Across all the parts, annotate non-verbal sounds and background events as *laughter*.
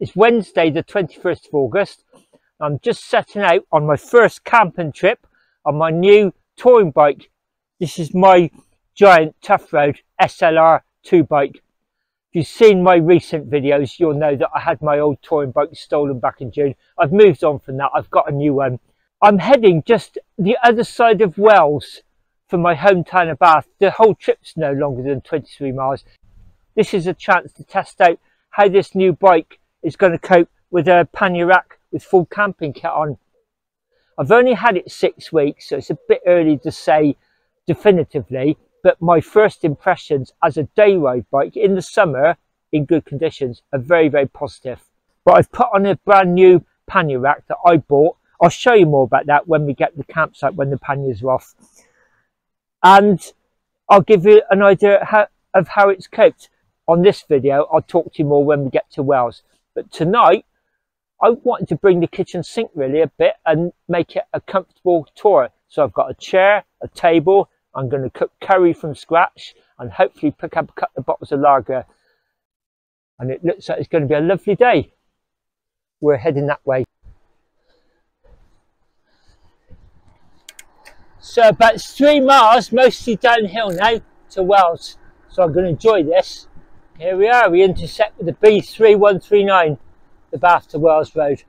It's Wednesday, the 21st of August. I'm just setting out on my first camping trip on my new touring bike. This is my Giant Toughroad SLR 2 bike. If you've seen my recent videos, you'll know that I had my old touring bike stolen back in June. I've moved on from that. I've got a new one. I'm heading just the other side of Wells from my hometown of Bath. The whole trip's no longer than 23 miles. This is a chance to test out how this new bike is going to cope with a pannier rack with full camping kit on. I've only had it six weeks, so it's a bit early to say definitively, but my first impressions as a day ride bike in the summer in good conditions are very, very positive. But I've put on a brand new pannier rack that I bought. I'll show you more about that when we get the campsite, when the panniers are off. And I'll give you an idea of how it's coped. On this video, I'll talk to you more when we get to Wells. But tonight, I wanted to bring the kitchen sink really a bit and make it a comfortable tour. So I've got a chair, a table, I'm going to cook curry from scratch and hopefully pick up a couple of bottles of lager. And it looks like it's going to be a lovely day. We're heading that way. So about three miles, mostly downhill now to Wells. So I'm going to enjoy this. Here we are, we intersect with the B3139, the Bath to Wells Road.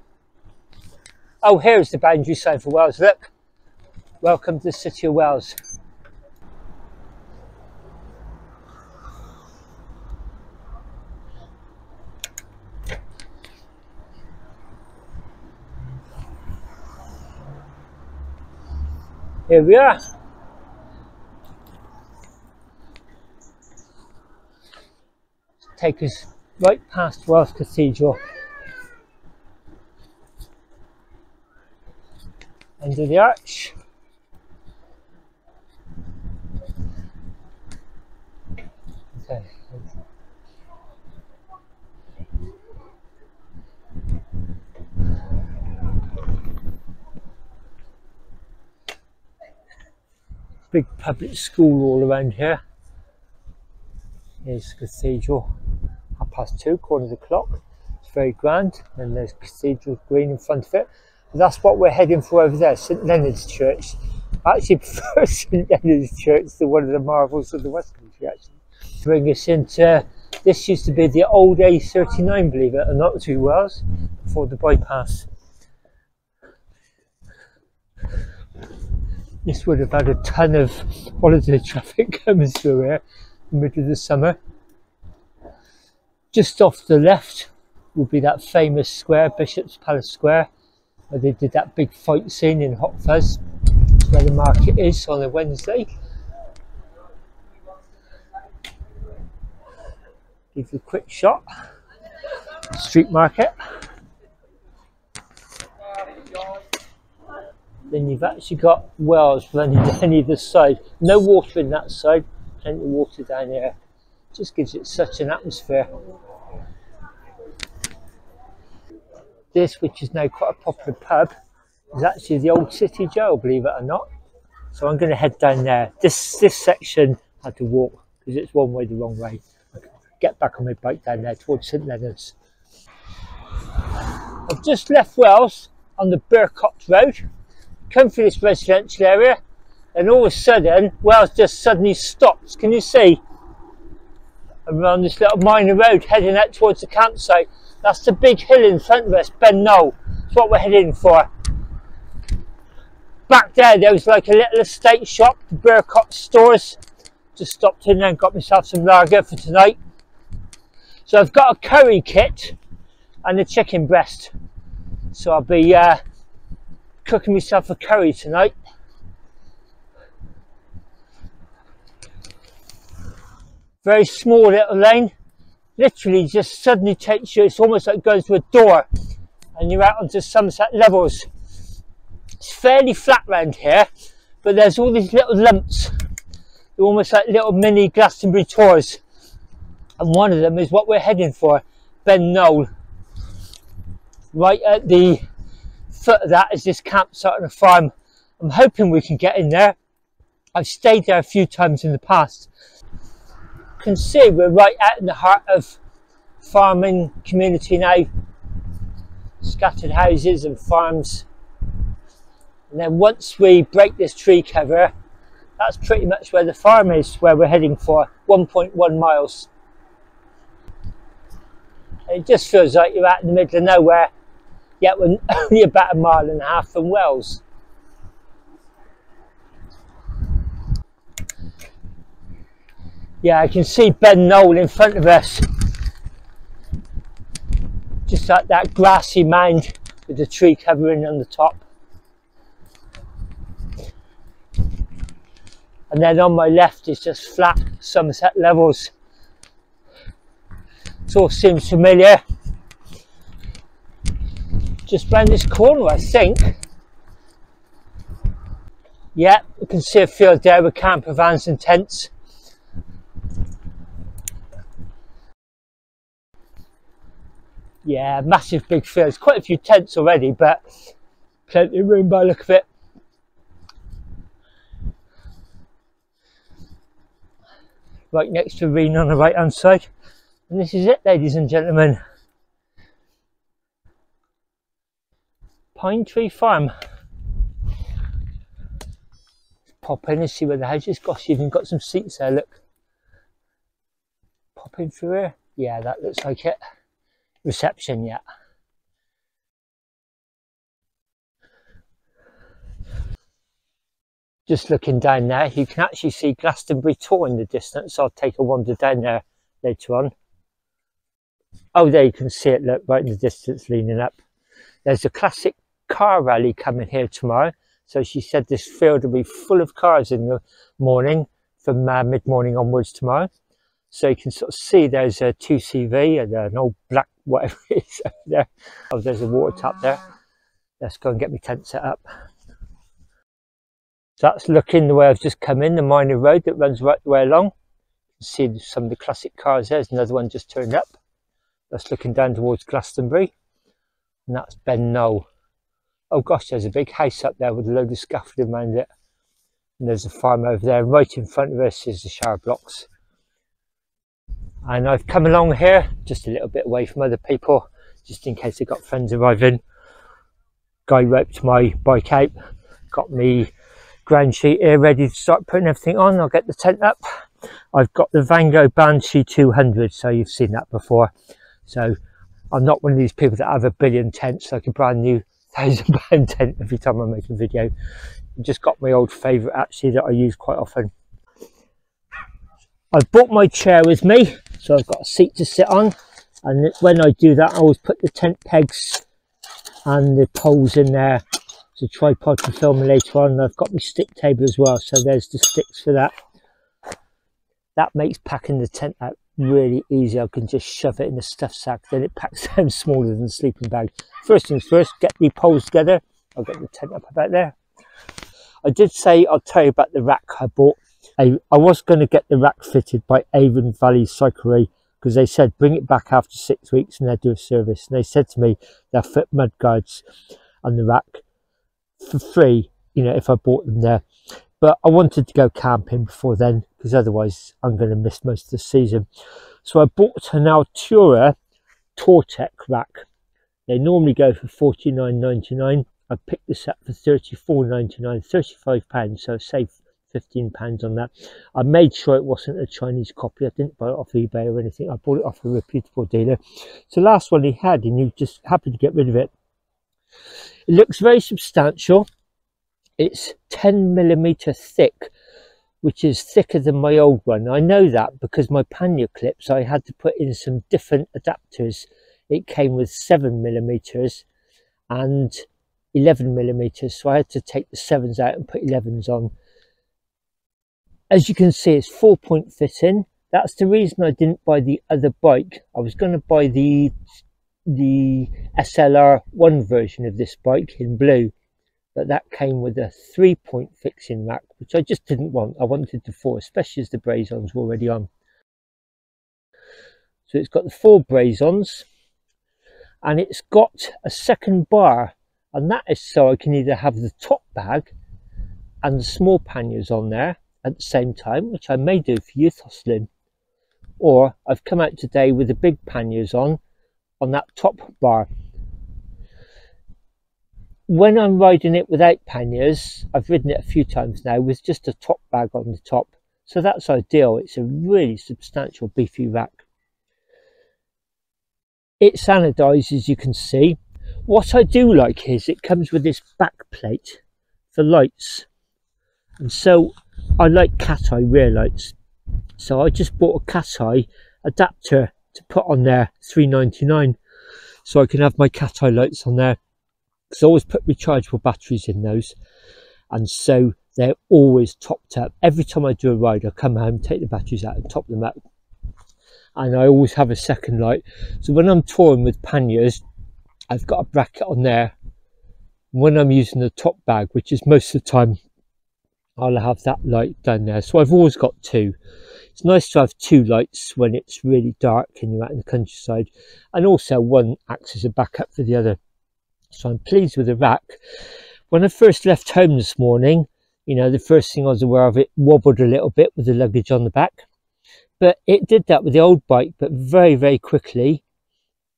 Oh, here's the boundary sign for Wells, look. Welcome to the City of Wells. Here we are. Take us right past Wells Cathedral. Under the arch. Okay. Big public school all around here. Here's the cathedral past two, quarter of the clock. It's very grand, and there's Cathedral Green in front of it. That's what we're heading for over there, St Leonard's Church. I actually *laughs* prefer St Leonard's Church to one of the marvels of the West Country, actually. Bring us into, this used to be the old A39, believe it or not, to Wells, before the bypass. This would have had a ton of holiday *laughs* traffic coming through here in the middle of the summer. Just off the left will be that famous square, Bishop's Palace Square, where they did that big fight scene in Hot Fuzz, where the market is on a Wednesday. Give you a quick shot. Street market. Then you've actually got wells running *laughs* down either side. No water in that side, plenty of water down here just gives it such an atmosphere. This, which is now quite a popular pub, is actually the old city jail, believe it or not. So I'm going to head down there. This this section I had to walk because it's one way the wrong way. Get back on my bike down there towards St Leonard's. I've just left Wells on the Burcott Road, come through this residential area, and all of a sudden Wells just suddenly stops. Can you see? Around this little minor road heading out towards the campsite. That's the big hill in front of us, Ben Knoll. That's what we're heading for. Back there, there was like a little estate shop, the Burcott stores. Just stopped in there and got myself some lager for tonight. So I've got a curry kit and a chicken breast. So I'll be uh, cooking myself a curry tonight. Very small little lane. Literally just suddenly takes you it's almost like going to a door and you're out onto Somerset levels. It's fairly flat round here but there's all these little lumps they're almost like little mini Glastonbury Tors and one of them is what we're heading for Ben Knoll. Right at the foot of that is this campsite on a farm. I'm hoping we can get in there. I've stayed there a few times in the past can see we're right out in the heart of farming community now. Scattered houses and farms. And then once we break this tree cover, that's pretty much where the farm is, where we're heading for, 1.1 miles. it just feels like you're out in the middle of nowhere, yet we're *laughs* only about a mile and a half from Wells. Yeah, I can see Ben Knoll in front of us. Just like that grassy mound with the tree covering on the top. And then on my left is just flat Somerset levels. It all seems familiar. Just round this corner, I think. Yeah, you can see a field there with camper vans and tents. Yeah, massive big fields. Quite a few tents already, but plenty of room by the look of it. Right next to Reen on the right hand side. And this is it, ladies and gentlemen. Pine Tree Farm. Pop in and see where the is. Gosh, even got some seats there, look. Pop in through here. Yeah, that looks like it reception yet. Just looking down there, you can actually see Glastonbury Tor in the distance. I'll take a wander down there later on. Oh, there you can see it, look, right in the distance, leaning up. There's a classic car rally coming here tomorrow. So she said this field will be full of cars in the morning from uh, mid-morning onwards tomorrow. So you can sort of see there's a 2CV and an old black whatever it is over there. Oh, there's a water tap there. Let's go and get my tent set up. So that's looking the way I've just come in, the minor road that runs right the way along. You can see some of the classic cars there. There's another one just turned up. That's looking down towards Glastonbury. And that's Ben Knoll. Oh gosh, there's a big house up there with a load of scaffolding around it. And there's a farm over there. Right in front of us is the shower blocks and I've come along here just a little bit away from other people just in case I've got friends arriving. Guy roped my bike out got me ground sheet here ready to start putting everything on. I'll get the tent up. I've got the Vango Banshee 200 so you've seen that before. So I'm not one of these people that have a billion tents like a brand new *laughs* thousand pound tent every time I make a video. I've just got my old favorite actually that I use quite often. I've brought my chair with me so I've got a seat to sit on and when I do that I always put the tent pegs and the poles in there a tripod for filming later on. I've got my stick table as well so there's the sticks for that. That makes packing the tent out really easy. I can just shove it in the stuff sack then it packs *laughs* down smaller than the sleeping bag. First things first get the poles together. I'll get the tent up about there. I did say I'll tell you about the rack I bought I, I was going to get the rack fitted by Avon Valley Cyclery because they said bring it back after six weeks and they'll do a service. And they said to me they'll fit mud on the rack for free, you know, if I bought them there. But I wanted to go camping before then because otherwise I'm going to miss most of the season. So I bought an Altura Tortec rack. They normally go for forty nine ninety nine. I picked this up for thirty four ninety nine, thirty five pounds, so save 15 pounds on that. I made sure it wasn't a chinese copy i didn't buy it off ebay or anything i bought it off a reputable dealer. It's the last one he had and he just happened to get rid of it. It looks very substantial. It's 10 millimeter thick which is thicker than my old one. I know that because my pannier clips i had to put in some different adapters. It came with 7 millimeters and 11 millimeters so i had to take the sevens out and put 11s on as you can see, it's four point fitting. That's the reason I didn't buy the other bike. I was going to buy the the SLR one version of this bike in blue, but that came with a three point fixing rack, which I just didn't want. I wanted the four, especially as the braze-ons were already on. So it's got the four braze-ons and it's got a second bar and that is so I can either have the top bag and the small panniers on there at the same time, which I may do for youth hostling, or I've come out today with the big panniers on on that top bar. When I'm riding it without panniers I've ridden it a few times now with just a top bag on the top. So that's ideal. It's a really substantial beefy rack. It's anodized as you can see. What I do like is it comes with this back plate for lights. And so I like cat eye rear lights so I just bought a Cateye adapter to put on there 3.99 so I can have my Cateye lights on there. Because I always put rechargeable batteries in those. And so they're always topped up. Every time I do a ride I come home take the batteries out and top them up. And I always have a second light. So when I'm touring with panniers I've got a bracket on there. When I'm using the top bag which is most of the time I'll have that light down there. So I've always got two. It's nice to have two lights when it's really dark and you're out in the countryside. And also one acts as a backup for the other. So I'm pleased with the rack. When I first left home this morning you know the first thing I was aware of it wobbled a little bit with the luggage on the back. But it did that with the old bike but very very quickly.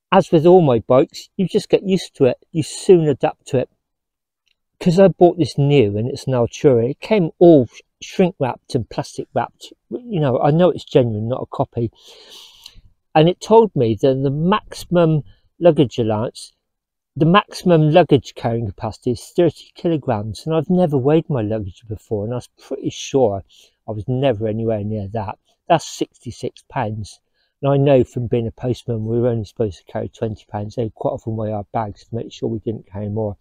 As with all my bikes you just get used to it. You soon adapt to it because I bought this new and it's an Altura, it came all shrink wrapped and plastic wrapped. You know, I know it's genuine, not a copy. And it told me that the maximum luggage allowance, the maximum luggage carrying capacity is 30 kilograms. And I've never weighed my luggage before, and I was pretty sure I was never anywhere near that. That's 66 pounds. And I know from being a postman, we were only supposed to carry 20 pounds. They quite often weigh our bags to make sure we didn't carry more.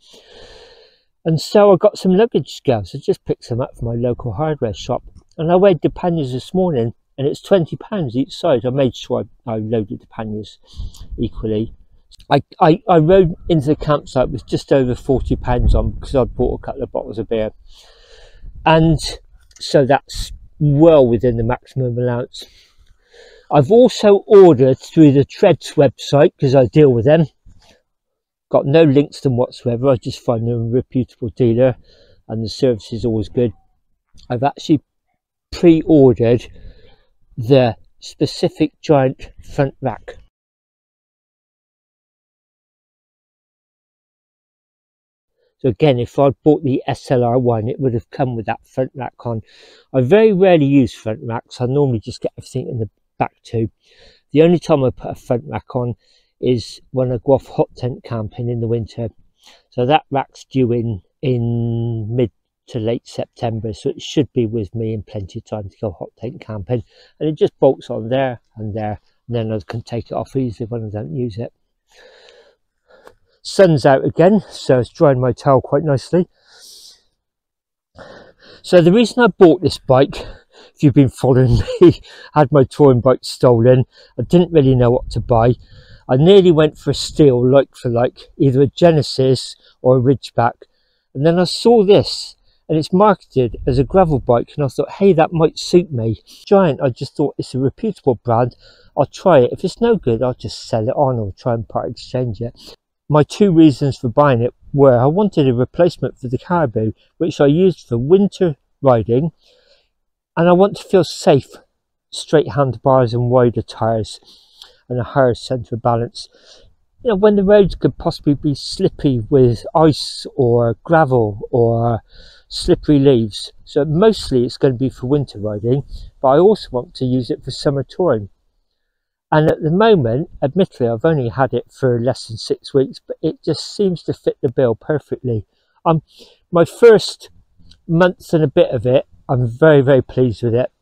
And so I got some luggage scales. I just picked some up from my local hardware shop. And I weighed the panniers this morning and it's 20 pounds each side. I made sure I, I loaded the panniers equally. I, I, I rode into the campsite with just over 40 pounds on because I'd bought a couple of bottles of beer. And so that's well within the maximum allowance. I've also ordered through the Tredz website because I deal with them got no links to them whatsoever I just find them a reputable dealer and the service is always good I've actually pre-ordered the specific giant front rack So again, if I'd bought the SLR one, it would have come with that front rack on. I very rarely use front racks. I normally just get everything in the back too. The only time I put a front rack on is when I go off hot tent camping in the winter. So that rack's due in in mid to late September, so it should be with me in plenty of time to go hot tent camping. And it just bolts on there and there, and then I can take it off easily when I don't use it. Sun's out again, so it's drying my towel quite nicely. So the reason I bought this bike, if you've been following *laughs* me, had my touring bike stolen. I didn't really know what to buy. I nearly went for a steal, like for like, either a Genesis or a Ridgeback. And then I saw this and it's marketed as a gravel bike and I thought, hey, that might suit me. Giant, I just thought it's a reputable brand. I'll try it. If it's no good, I'll just sell it on or try and part exchange it. My two reasons for buying it were I wanted a replacement for the Caribou, which I used for winter riding, and I want to feel safe, straight handlebars and wider tyres and a higher centre of balance. You know, when the roads could possibly be slippy with ice or gravel or slippery leaves. So mostly it's going to be for winter riding, but I also want to use it for summer touring. And at the moment, admittedly, I've only had it for less than six weeks, but it just seems to fit the bill perfectly. Um, my first month and a bit of it, I'm very, very pleased with it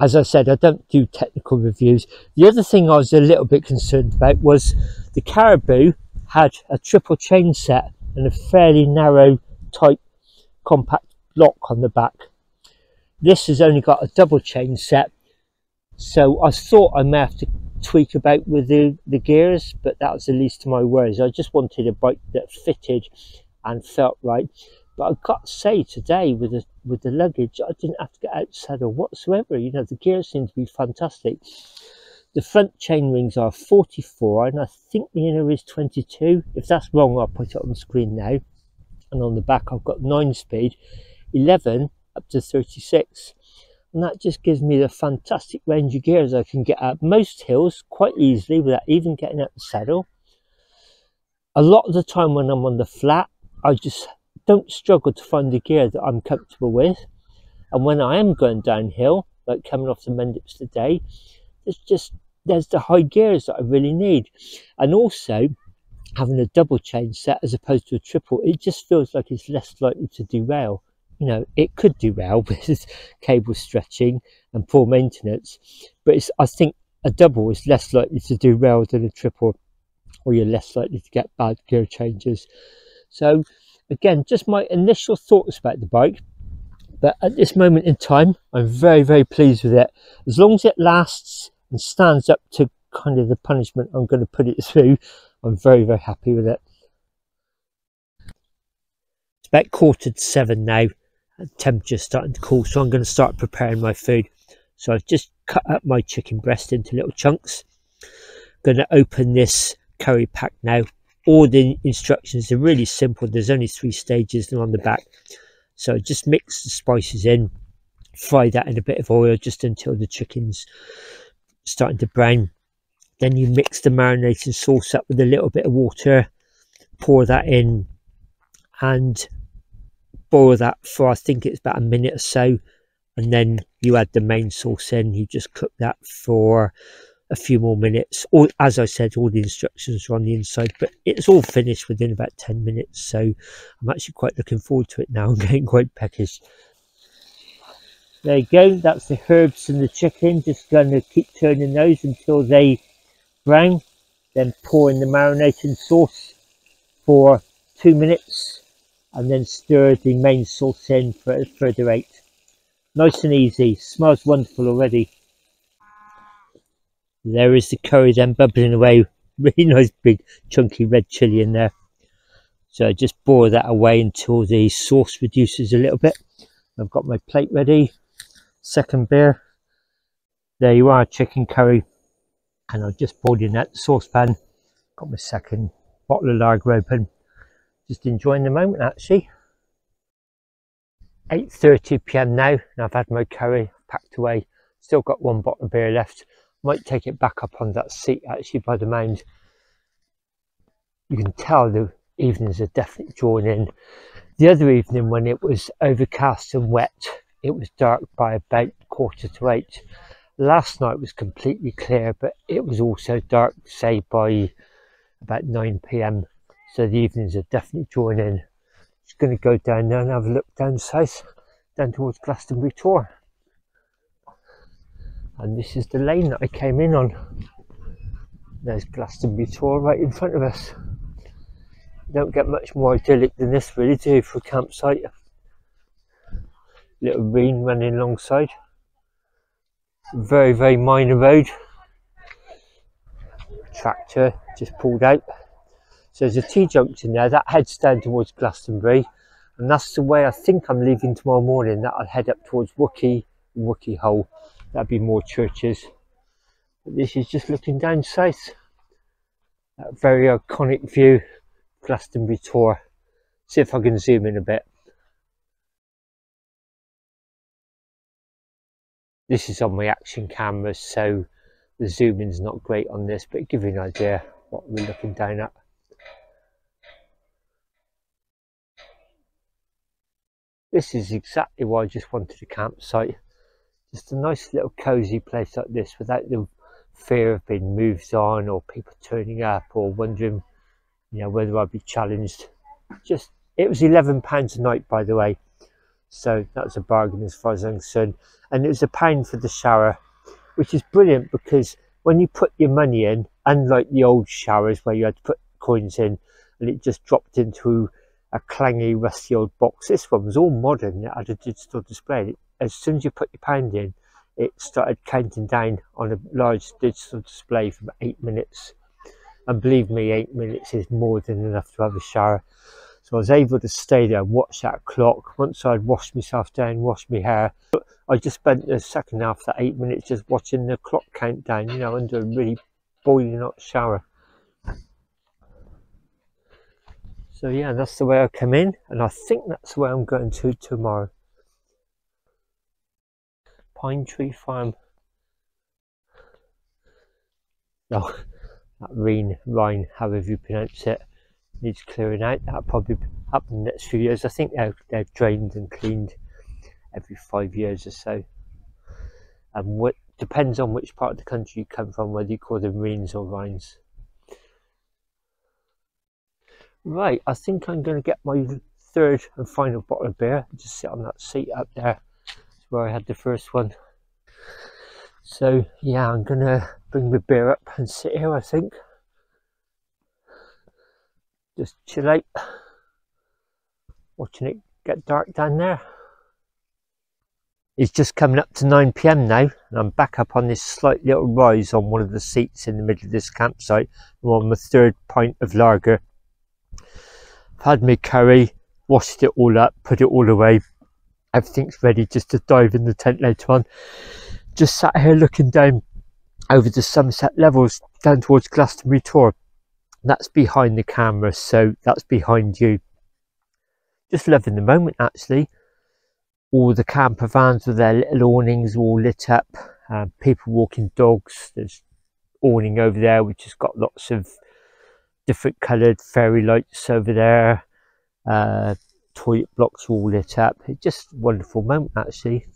as I said, I don't do technical reviews. The other thing I was a little bit concerned about was the Caribou had a triple chain set and a fairly narrow, tight, compact block on the back. This has only got a double chain set, so I thought I may have to tweak about with the, the gears, but that was the least of my worries. I just wanted a bike that fitted and felt right. But I've got to say today with the with the luggage, I didn't have to get out saddle whatsoever. You know, the gears seem to be fantastic. The front chain rings are 44 and I think the inner is 22. If that's wrong, I'll put it on the screen now. And on the back, I've got 9 speed, 11 up to 36. and that just gives me the fantastic range of gears I can get up most hills quite easily without even getting out the saddle. A lot of the time when I'm on the flat, I just don't struggle to find the gear that I'm comfortable with. And when I am going downhill, like coming off the Mendips today, it's just there's the high gears that I really need. And also having a double chain set as opposed to a triple, it just feels like it's less likely to derail you know, it could derail *laughs* with cable stretching and poor maintenance, but it's, I think a double is less likely to derail than a triple, or you're less likely to get bad gear changes. So, again, just my initial thoughts about the bike. But at this moment in time, I'm very, very pleased with it. As long as it lasts and stands up to kind of the punishment I'm going to put it *laughs* through, I'm very, very happy with it. It's about quarter to seven now and temperature's starting to cool so I'm going to start preparing my food so I've just cut up my chicken breast into little chunks I'm going to open this curry pack now all the instructions are really simple. There's only three stages and on the back. So just mix the spices in fry that in a bit of oil just until the chicken's starting to brown. Then you mix the marinating sauce up with a little bit of water pour that in and boil that for I think it's about a minute or so. And then you add the main sauce in. You just cook that for a few more minutes. Or as I said all the instructions are on the inside but it's all finished within about 10 minutes so I'm actually quite looking forward to it now. *laughs* I'm getting quite peckish. There you go. That's the herbs and the chicken. Just going to keep turning those until they brown then pour in the marinating sauce for two minutes and then stir the main sauce in for a further eight. Nice and easy, smells wonderful already. There is the curry then bubbling away, *laughs* really nice big chunky red chilli in there. So I just boil that away until the sauce reduces a little bit. I've got my plate ready, second beer. There you are, chicken curry. And I've just poured in that saucepan. Got my second bottle of lager open just enjoying the moment actually 8.30 p.m. now and I've had my curry packed away still got one bottle of beer left might take it back up on that seat actually by the mound you can tell the evenings are definitely drawn in the other evening when it was overcast and wet it was dark by about quarter to eight last night was completely clear but it was also dark say by about 9 p.m so the evenings are definitely drawing in. Just going to go down there and have a look down south, down towards Glastonbury Tor. And this is the lane that I came in on. There's Glastonbury Tor right in front of us. don't get much more idyllic than this really do you, for a campsite. Little rain running alongside. Very, very minor road. Tractor just pulled out. So there's a T-junction there, that heads down towards Glastonbury. And that's the way I think I'm leaving tomorrow morning, that I'll head up towards Wookie, Wookey Hole. That'll be more churches. But this is just looking down south. That very iconic view, Glastonbury Tor. See if I can zoom in a bit. This is on my action camera, so the zooming's not great on this, but give you an idea what we're looking down at. This is exactly why I just wanted a campsite. Just a nice little cosy place like this without the fear of being moved on or people turning up or wondering, you know, whether I'd be challenged. Just, it was £11 a night, by the way. So that was a bargain as far as I'm concerned. And it was a pound for the shower, which is brilliant because when you put your money in, unlike the old showers where you had to put coins in and it just dropped into a clangy, rusty old box. This one was all modern. It had a digital display. As soon as you put your pound in, it started counting down on a large digital display for eight minutes. And believe me, eight minutes is more than enough to have a shower. So I was able to stay there and watch that clock. Once I'd washed myself down, washed my hair, I just spent the second half that eight minutes just watching the clock count down, you know, under a really boiling hot shower. So yeah, that's the way I come in, and I think that's the way I'm going to tomorrow. Pine Tree Farm. Oh, that rain, Rhine, however you pronounce it, needs clearing out. That'll probably happen the next few years. I think they're, they're drained and cleaned every five years or so. And what depends on which part of the country you come from, whether you call them rains or Rhines. Right, I think I'm going to get my third and final bottle of beer. Just sit on that seat up there. Where I had the first one. So yeah, I'm to bring the beer up and sit here, I think. Just chill out. Watching it get dark down there. It's just coming up to 9pm now and I'm back up on this slight little rise on one of the seats in the middle of this campsite. I'm on my third pint of lager I've had my curry, washed it all up, put it all away. Everything's ready just to dive in the tent later on. Just sat here looking down over the Somerset levels down towards Glastonbury Tor. That's behind the camera, so that's behind you. Just loving the moment actually. All the camper vans with their little awnings all lit up. Uh, people walking dogs. There's awning over there which has got lots of different coloured fairy lights over there. Uh, toilet blocks all lit up. It's just a wonderful moment actually.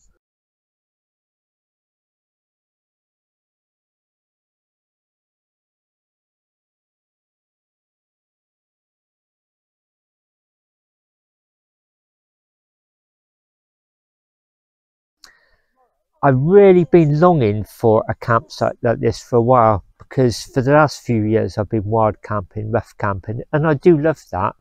I've really been longing for a campsite like this for a while because for the last few years I've been wild camping, rough camping, and I do love that.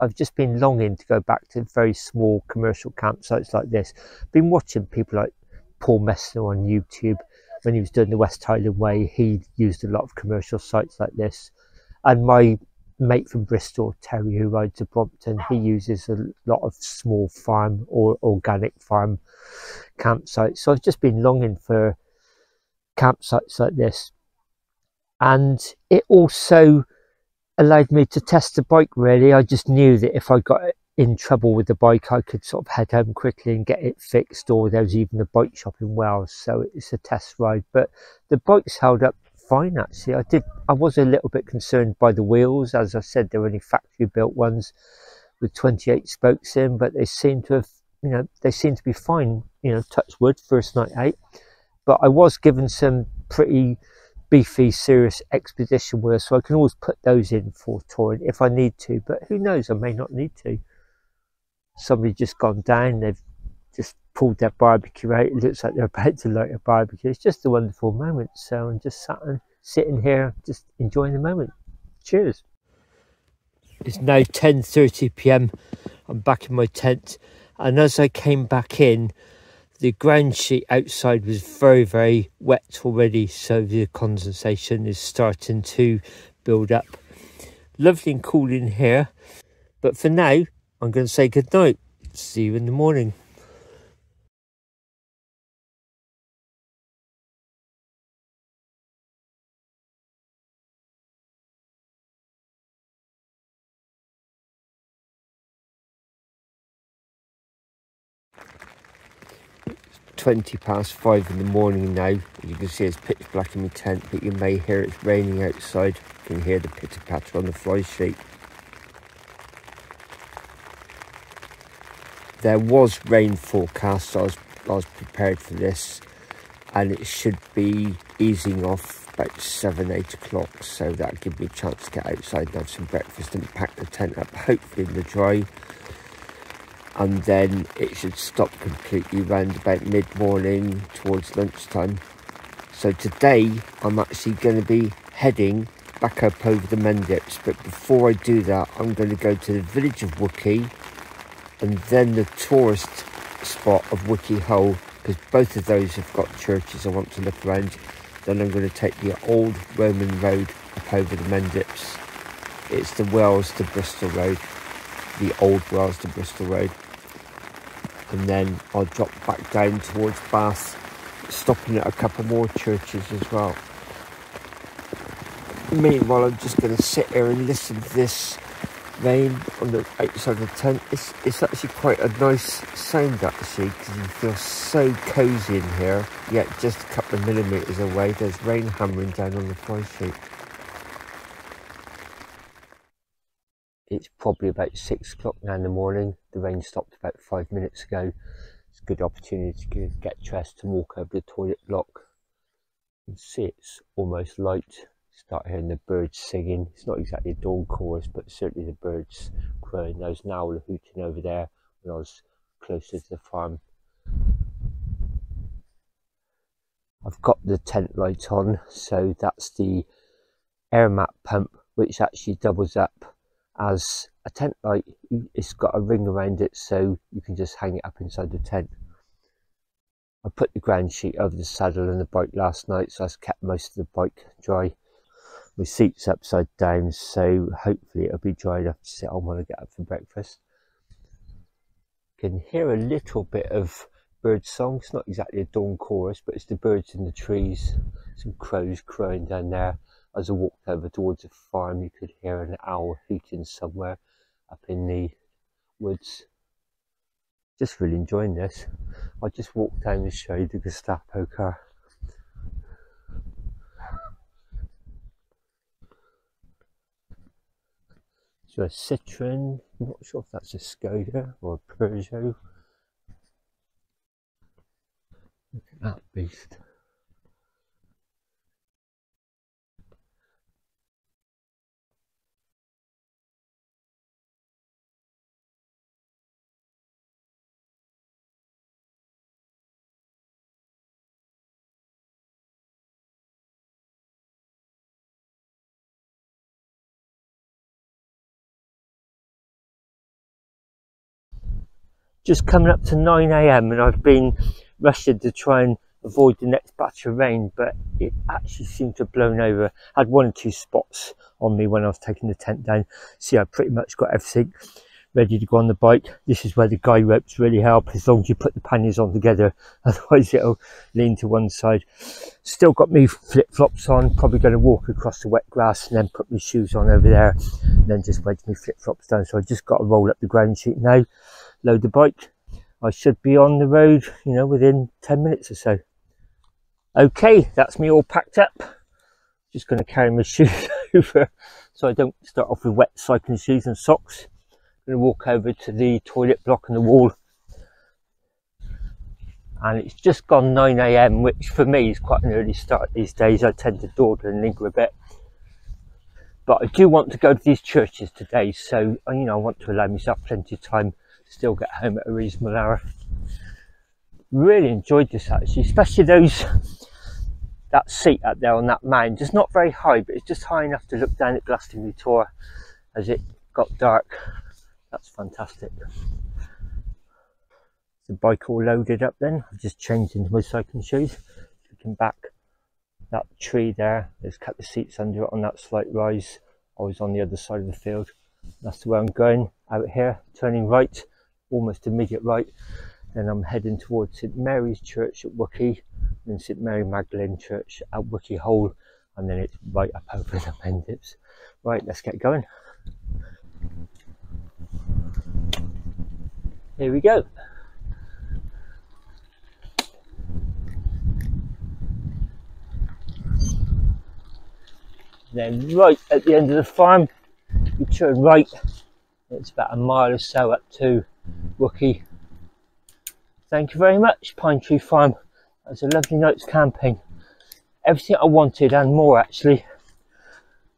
I've just been longing to go back to very small commercial campsites like this. Been watching people like Paul Messner on YouTube when he was doing the West Highland Way. He used a lot of commercial sites like this, and my mate from Bristol, Terry, who rides to Brompton, he uses a lot of small farm or organic farm campsites. So I've just been longing for campsites like this and it also allowed me to test the bike really. I just knew that if i got in trouble with the bike i could sort of head home quickly and get it fixed or there was even a bike shop in Wells so it's a test ride. But the bike's held up fine actually. I did i was a little bit concerned by the wheels. As i said they're only factory built ones with 28 spokes in but they seem to have you know they seem to be fine you know touch wood first night out but i was given some pretty beefy, serious expedition wheels, so I can always put those in for touring if I need to, but who knows, I may not need to. Somebody just gone down, they've just pulled their barbecue out, it looks like they're about to light a barbecue. It's just a wonderful moment, so I'm just sat and sitting here, just enjoying the moment. Cheers. It's now 10.30pm, I'm back in my tent, and as I came back in, the ground sheet outside was very, very wet already, so the condensation is starting to build up. Lovely and cool in here, but for now, I'm going to say good night. See you in the morning. 20 past 5 in the morning now. As you can see, it's pitch black in my tent, but you may hear it's raining outside. You can hear the pitter patter on the fly sheet. There was rain forecast, so I was, I was prepared for this, and it should be easing off about 7 8 o'clock, so that'll give me a chance to get outside and have some breakfast and pack the tent up, hopefully in the dry and then it should stop completely around about mid-morning towards lunchtime. So today I'm actually going to be heading back up over the Mendips but before I do that I'm going to go to the village of Wookey and then the tourist spot of Wookey Hole because both of those have got churches I want to look around. Then I'm going to take the old Roman road up over the Mendips. It's the Wells to Bristol Road, the old Wells to Bristol Road and then I'll drop back down towards Bath, stopping at a couple more churches as well. Meanwhile, I'm just going to sit here and listen to this rain on the outside of the tent. It's, it's actually quite a nice sound actually because you feel so cosy in here. Yet just a couple of millimetres away there's rain hammering down on the fly sheet. It's probably about six o'clock now in the morning. The rain stopped about five minutes ago. It's a good opportunity to get dressed and walk over the toilet block. You can see it's almost light start hearing the birds singing. It's not exactly a dawn chorus, but certainly the birds crowing. There now hooting over there when I was closer to the farm. I've got the tent light on, so that's the air mat pump, which actually doubles up as a tent light. It's got a ring around it, so you can just hang it up inside the tent. I put the ground sheet over the saddle and the bike last night, so I've kept most of the bike dry my seat's upside down so hopefully it'll be dry enough to sit on when I get up for breakfast. Can hear a little bit of bird song. It's not exactly a dawn chorus, but it's the birds in the trees. Some crows crowing down there. As I walked over towards the farm, you could hear an owl hooting somewhere up in the woods. Just really enjoying this. I just walked down to show you the Gestapo car. So a Citroen, I'm not sure if that's a Skoda or a Peugeot. Look at that beast. Just coming up to 9am and I've been rushing to try and avoid the next batch of rain but it actually seemed to have blown over. I had one or two spots on me when I was taking the tent down. See I pretty much got everything ready to go on the bike. This is where the guy ropes really help as long as you put the panniers on together. *laughs* Otherwise it'll lean to one side. Still got me flip-flops on probably going to walk across the wet grass and then put my shoes on over there and then just wedge my flip-flops down. So I just got to roll up the ground sheet now load the bike. I should be on the road, you know, within 10 minutes or so. Okay, that's me all packed up. Just going to carry my *laughs* shoes over so I don't start off with wet cycling shoes and socks. I'm going to walk over to the toilet block on the wall. And it's just gone 9am, which for me is quite an early start these days. I tend to dawdle and linger a bit. But I do want to go to these churches today, so you know I want to allow myself plenty of time still get home at a reasonable hour. Really enjoyed this actually, especially those that seat up there on that mound. It's not very high, but it's just high enough to look down at Glastonbury Tor as it got dark. That's fantastic. The bike all loaded up then. I've just changed into my cycling shoes. Looking back, that tree there, there's a couple of seats under it on that slight rise. I was on the other side of the field. That's the way I'm going out here, turning right almost immediate right. Then I'm heading towards St Mary's Church at Wookey, then St Mary Magdalene Church at Wookey Hole, and then it's right up over the Mendips. Right, let's get going. Here we go. Then right at the end of the farm, you turn right. It's about a mile or so up to Wookey. Thank you very much, Pine Tree Farm. That was a lovely night's camping. Everything I wanted and more actually.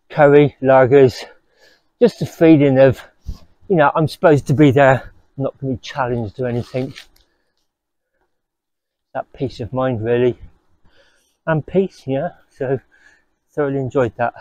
Curry, lagers, just a feeling of, you know, I'm supposed to be there, I'm not going to be challenged or anything. That peace of mind really. And peace, yeah. So thoroughly enjoyed that.